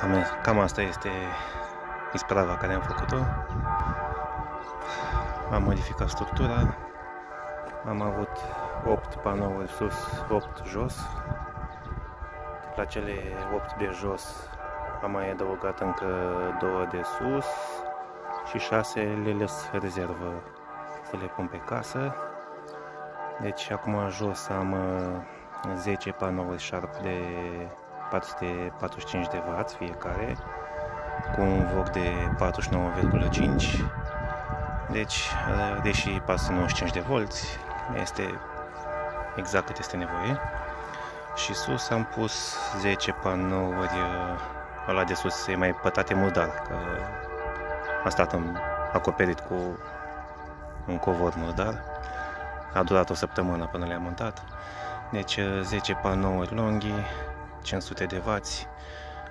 Cam, cam asta este isprava care am făcut-o. Am modificat structura. Am avut 8 panouri sus, 8 jos. La cele 8 de jos am mai adăugat încă 2 de sus și 6 le las rezervă să le pun pe casă. Deci acum jos am 10 panouri Sharp de 445 de W fiecare cu un VOC de 49,5 deci, deși 495 de volți, este exact cât este nevoie. Și sus am pus 10 panouri, ăla de sus e mai pătate murdar, că a stat în, acoperit cu un covor murdar. A durat o săptămână până le-am montat. Deci 10 panouri lunghi, 500 de W,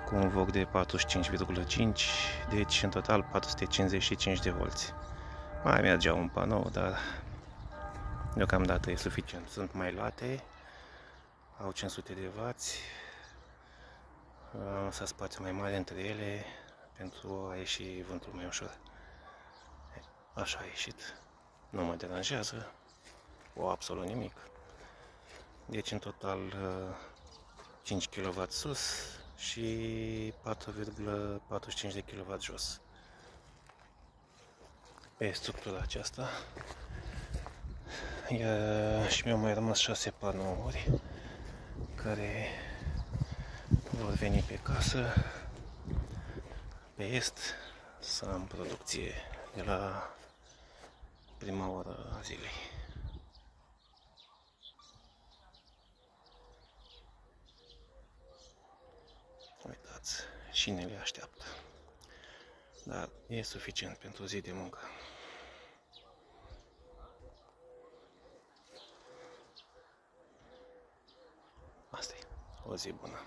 cu un VOC de 45,5, deci în total 455 de volți. Mai mergea un panou, dar deocamdată e suficient. Sunt mai late, au 500 de W, am lăsat spațiu mai mare între ele pentru a ieși vântul mai ușor. Așa a ieșit. Nu mă deranjează, o absolut nimic. Deci în total 5 kW sus și 4,45 de kW jos. Pe structura aceasta iar și mi-au mai rămas 6 panouri care vor veni pe casă pe est să am producție de la prima oră a zilei. Uitați, și ne le așteaptă. Dar e suficient pentru o zi de muncă. Asta e. O zi bună.